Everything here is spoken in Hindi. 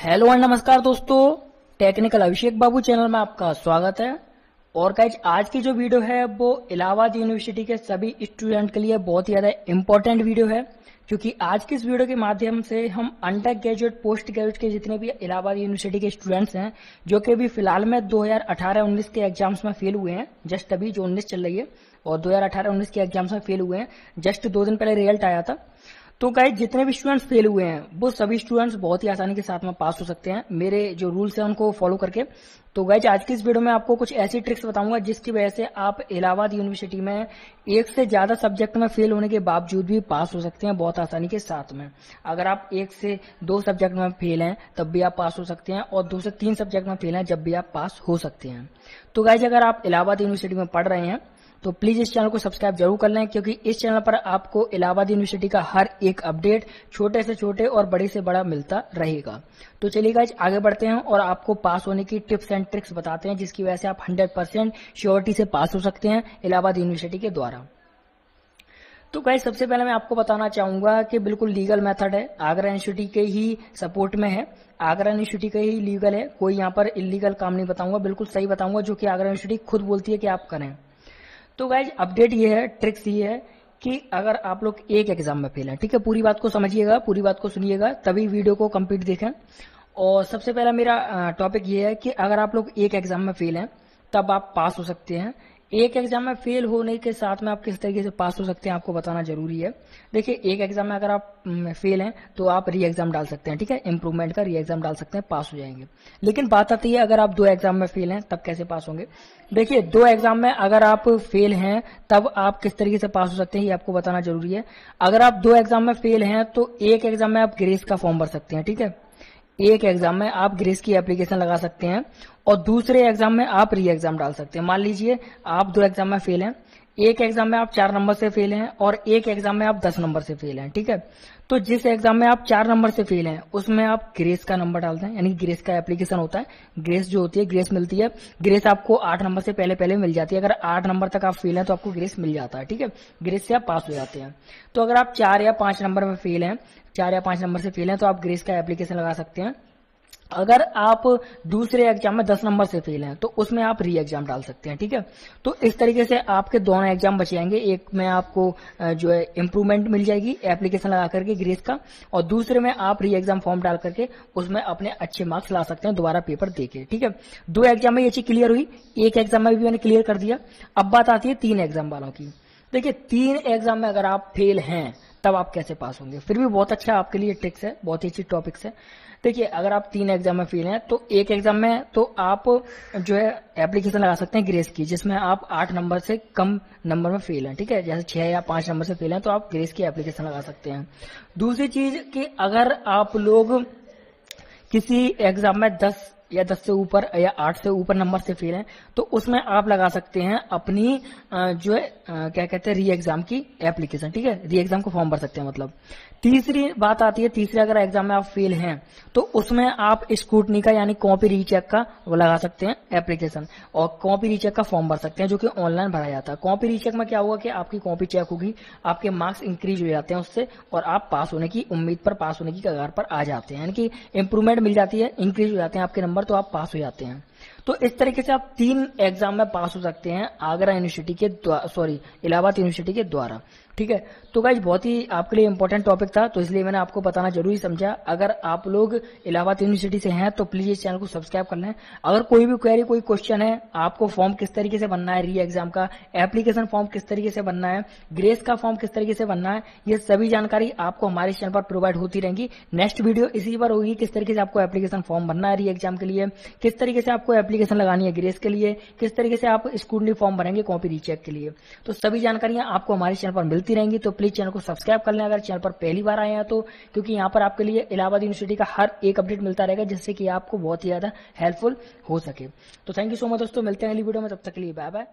हेलो और नमस्कार दोस्तों, टेक्निकल अभिषेक बाबू चैनल में आपका स्वागत है। और गाइज़, आज की जो वीडियो है, वो इलाहाबाद यूनिवर्सिटी के सभी स्टूडेंट के लिए बहुत ही ज़्यादा इंपॉर्टेंट वीडियो है, क्योंकि आज की इस वीडियो के माध्यम से हम अंडर ग्रेजुएट पोस्ट ग्रेजुएट के जितने भी इलाहाबाद यूनिवर्सिटी के स्टूडेंट्स हैं, जो कि अभी फ़िलहाल में 2018-19 के एग्ज़ाम्स में फेल हुए हैं जस्ट अभी जो उन्नीस चल रही है, और 2018-19 के एग्ज़ाम्स में फेल हुए हैं जस्ट दो दिन पहले रिज़ल्ट आया था। तो गाइज़ जितने भी स्टूडेंट्स फेल हुए हैं, वो सभी स्टूडेंट्स बहुत ही आसानी के साथ में पास हो सकते हैं। मेरे जो रूल्स हैं, उनको फॉलो करके। तो गाइज़ आज की इस वीडियो में आपको कुछ ऐसी ट्रिक्स बताऊँगा, जिसकी वजह से आप इलाहाबाद यूनिवर्सिटी में एक से ज़्यादा सब्जेक्ट में फेल होने के बावजूद भी पास हो सकते हैं बहुत आसानी के साथ में। अगर आप एक से दो सब्जेक्ट में फेल हैं, तब भी आप पास हो सकते हैं, और दो से तीन सब्जेक्ट में फेल हैं, जब भी आप पास हो सकते हैं। तो गाइज़ अगर आप इलाहाबाद यूनिवर्सिटी में पढ़ रहे हैं तो प्लीज़ इस चैनल को सब्सक्राइब ज़रूर कर लें, क्योंकि इस चैनल पर आपको इलाहाबाद यूनिवर्सिटी का हर एक अपडेट छोटे से छोटे और बड़े से बड़ा मिलता रहेगा। तो चलिए गाइज़ आगे बढ़ते हैं और आपको पास होने की टिप्स एंड ट्रिक्स बताते हैं, जिसकी वजह से आप 100 परसेंट श्योरिटी से पास हो सकते हैं इलाहाबाद यूनिवर्सिटी के द्वारा। तो गाइज़ सबसे पहले मैं आपको बताना चाहूँगा कि बिल्कुल लीगल मेथड है। आगरा यूनिवर्सिटी के ही सपोर्ट में है। आगरा यूनिवर्सिटी का ही लीगल है। कोई यहाँ पर इलीगल काम नहीं बताऊँगा। बिल्कुल सही बताऊँगा, जो कि आगरा यूनिवर्सिटी खुद बोलती है कि आप करें। तो गाइज़ अपडेट ये है ट्रिक्स ये है कि अगर आप लोग एक एग्ज़ाम में फेल हैं, ठीक है? पूरी बात को समझिएगा, पूरी बात को सुनिएगा, तभी वीडियो को कंप्लीट देखें। और सबसे पहला मेरा टॉपिक ये है कि अगर आप लोग एक एग्ज़ाम में फेल हैं तब आप पास हो सकते हैं। एक एग्ज़ाम में फेल होने के साथ में आप किस तरीके से पास हो सकते हैं, आपको बताना ज़रूरी है। देखिए, एक एग्ज़ाम में अगर आप फेल हैं तो आप री एग्ज़ाम डाल सकते हैं, ठीक है? इंप्रूवमेंट का री एग्ज़ाम डाल सकते हैं, पास हो जाएँगे। लेकिन बात आती है, अगर आप दो एग्ज़ाम में फेल हैं, तब कैसे पास होंगे? देखिए, दो एग्ज़ाम में अगर आप फेल हैं, तब आप किस तरीके से पास हो सकते हैं, ये आपको बताना ज़रूरी है। अगर आप दो एग्ज़ाम में फेल हैं तो एक एग्ज़ाम में आप ग्रेस का फॉर्म भर सकते हैं, ठीक है? एक एग्ज़ाम में आप ग्रेस की एप्लीकेशन लगा सकते हैं और दूसरे एग्ज़ाम में आप री एग्ज़ाम डाल सकते हैं। मान लीजिए, आप दो एग्ज़ाम में फेल हैं। एक एग्ज़ाम में आप चार नंबर से फेल हैं और एक एग्ज़ाम में आप दस नंबर से फेल हैं, ठीक है? तो जिस एग्ज़ाम में आप चार नंबर से फेल हैं, उसमें आप ग्रेस का नंबर डालते हैं, यानी ग्रेस का एप्लीकेशन होता है। ग्रेस जो होती है ग्रेस मिलती है। ग्रेस आपको आठ नंबर से पहले पहले मिल जाती है। अगर आठ नंबर तक आप फेल हैं तो आपको ग्रेस मिल जाता है, ठीक है? ग्रेस से आप पास हो जाते हैं। तो अगर आप चार या पाँच नंबर में फेल हैं, चार या पाँच नंबर से फेल हैं तो आप ग्रेस का एप्लीकेशन लगा सकते हैं। अगर आप दूसरे एग्ज़ाम में दस नंबर से फेल हैं तो उसमें आप री एग्ज़ाम डाल सकते हैं, ठीक है? तो इस तरीके से आपके दोनों एग्ज़ाम बच जाएँगे। एक में आपको जो है इम्प्रूवमेंट मिल जाएगी एप्लीकेशन लगा करके ग्रेस का, और दूसरे में आप री एग्ज़ाम फॉर्म डाल करके उसमें अपने अच्छे मार्क्स ला सकते हैं, दोबारा पेपर देके ठीक है? दो एग्ज़ाम में ये चीज़ क्लियर हुई। एक एग्ज़ाम में भी मैंने क्लियर कर दिया। अब बात आती है तीन एग्ज़ाम वालों की। देखिए, तीन एग्ज़ाम में अगर आप फेल हैं तब आप कैसे पास होंगे? फिर भी बहुत अच्छा आपके लिए ट्रिक्स है, बहुत ही अच्छी टॉपिक्स है। देखिए, अगर आप तीन एग्ज़ाम में फेल हैं तो एक एग्ज़ाम में तो आप जो है एप्लीकेशन लगा सकते हैं ग्रेस की, जिसमें आप आठ नंबर से कम नंबर में फेल हैं, ठीक है? जैसे छह या पाँच नंबर से फेल हैं तो आप ग्रेस की एप्लीकेशन लगा सकते हैं। दूसरी चीज़ कि अगर आप लोग किसी एग्ज़ाम में दस या दस से ऊपर, या आठ से ऊपर नंबर से फेल है तो उसमें आप लगा सकते हैं अपनी जो है क्या कहते हैं री एग्ज़ाम की एप्लीकेशन ठीक है? री एग्ज़ाम को फॉर्म भर सकते हैं मतलब। तीसरी बात आती है, तीसरे अगर एग्ज़ाम में आप फेल हैं तो उसमें आप स्कूटनी का यानी कॉपी रीचेक का वो लगा सकते हैं एप्लीकेशन और कॉपी रीचेक का फॉर्म भर सकते हैं, जो कि ऑनलाइन भरा जाता है। कॉपी रीचेक में क्या होगा कि आपकी कॉपी चेक होगी, आपके मार्क्स इंक्रीज हो जाते हैं उससे और आप पास होने की उम्मीद पर पास होने की कगार पर आ जाते हैं। यानी कि इंप्रूवमेंट मिल जाती है इंक्रीज हो जाते हैं आपके नंबर तो आप पास हो जाते हैं। तो इस तरीके से आप तीन एग्ज़ाम में पास हो सकते हैं, आगरा यूनिवर्सिटी के सॉरी इलाहाबाद यूनिवर्सिटी के द्वारा। ठीक है? तो गाइज़ बहुत ही आपके लिए इंपॉर्टेंट टॉपिक था तो इसलिए मैंने आपको बताना ज़रूरी समझा। अगर आप लोग इलाहाबाद यूनिवर्सिटी से हैं तो प्लीज़ इस चैनल को सब्सक्राइब कर लें। अगर कोई भी क्वेरी कोई क्वेश्चन है, आपको फॉर्म किस तरीके से बनना है री एग्ज़ाम का एप्लीकेशन फॉर्म किस तरीके से बनना है ग्रेस का फॉर्म किस तरीके से बनना है, ये सभी जानकारी आपको हमारे चैनल पर प्रोवाइड होती रहेंगी। नेक्स्ट वीडियो इसी पर होगी, किस तरीके से आपको एप्लीकेशन फॉर्म बनना है री एग्ज़ाम के लिए, किस तरीके से आपको एप्लीकेशन लगानी है ग्रेस के लिए, किस तरीके से आप स्कूटनी फॉर्म भरेंगे कॉपी रीचेक के लिए। तो सभी जानकारियाँ आपको हमारे चैनल पर मिलती रहेंगी तो प्लीज़ चैनल को सब्सक्राइब कर लें। अगर चैनल पर पहली बार आए हैं तो क्योंकि यहाँ पर आपके लिए इलाहाबाद यूनिवर्सिटी का हर एक अपडेट मिलता रहेगा, जिससे कि आपको बहुत ही ज़्यादा हेल्पफुल हो सके। तो थैंक यू सो मच दोस्तों, मिलते हैं अगली वीडियो में, तब तक के लिए बाय बाय